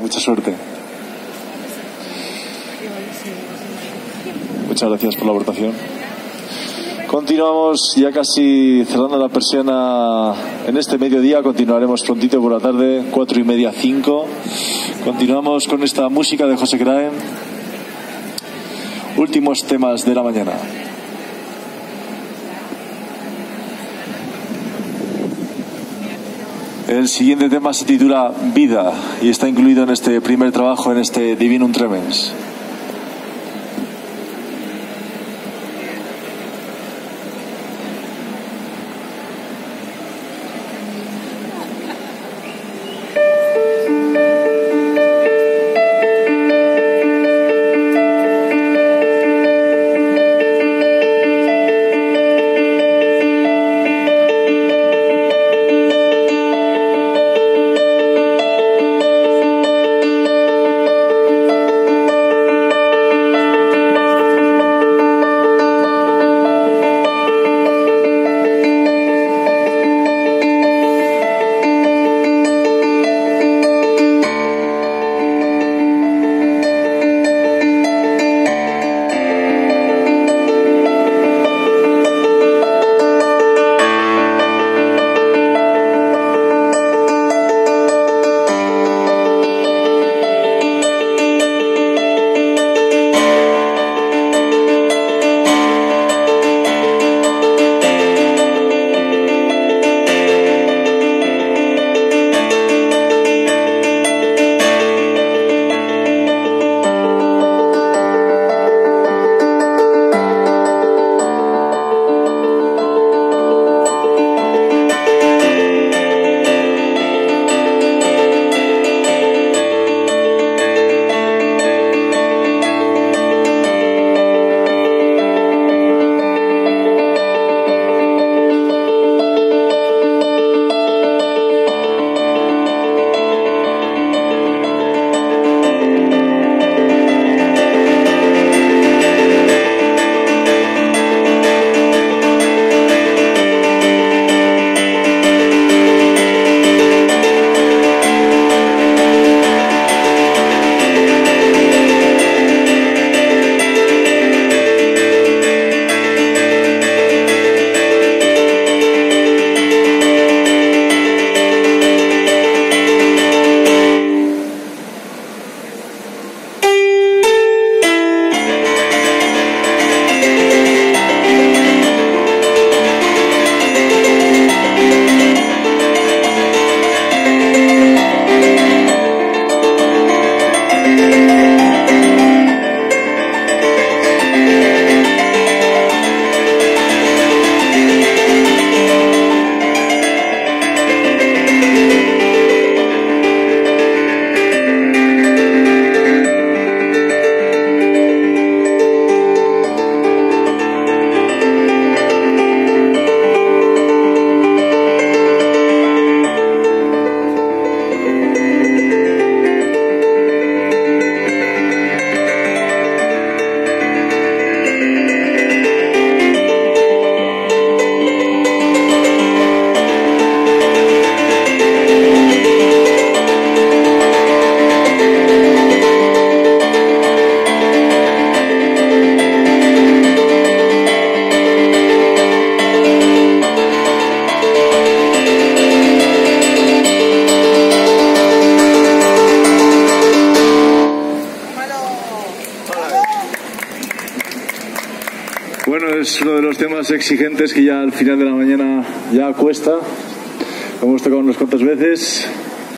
Mucha suerte. Muchas gracias por la aportación. Continuamos ya casi cerrando la persiana en este mediodía. Continuaremos prontito por la tarde, cuatro y media, cinco. Continuamos con esta música de José Craen. Últimos temas de la mañana. El siguiente tema se titula Vida y está incluido en este primer trabajo, en este Divinum Tremens. Es uno de los temas exigentes que ya al final de la mañana ya cuesta. Lo hemos tocado unas cuantas veces.